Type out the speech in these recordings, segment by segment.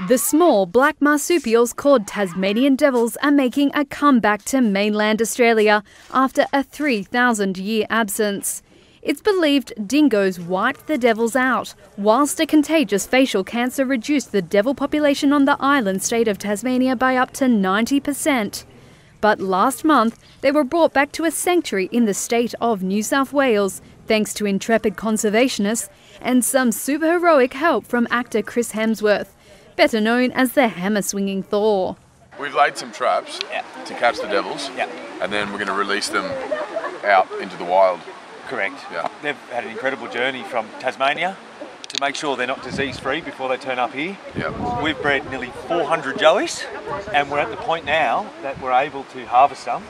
The small black marsupials called Tasmanian devils are making a comeback to mainland Australia after a 3,000 year absence. It's believed dingoes wiped the devils out, whilst a contagious facial cancer reduced the devil population on the island state of Tasmania by up to 90%. But last month, they were brought back to a sanctuary in the state of New South Wales, thanks to intrepid conservationists and some superheroic help from actor Chris Hemsworth, better known as the hammer swinging Thor. We've laid some traps Yeah. to catch the devils, Yeah. and then we're going to release them out into the wild. Correct. Yeah. They've had an incredible journey from Tasmania to make sure they're not disease free before they turn up here. Yeah. We've bred nearly 400 joeys, and we're at the point now that we're able to harvest some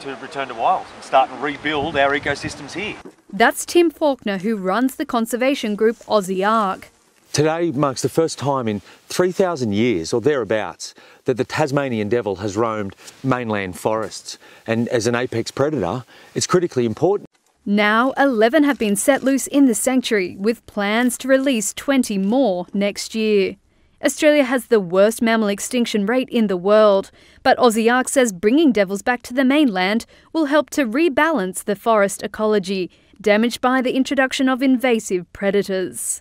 to return to wild and start and rebuild our ecosystems here. That's Tim Faulkner, who runs the conservation group Aussie Ark. Today marks the first time in 3,000 years or thereabouts that the Tasmanian devil has roamed mainland forests. And as an apex predator, it's critically important. Now, 11 have been set loose in the sanctuary, with plans to release 20 more next year. Australia has the worst mammal extinction rate in the world, but Aussie Ark says bringing devils back to the mainland will help to rebalance the forest ecology, damaged by the introduction of invasive predators.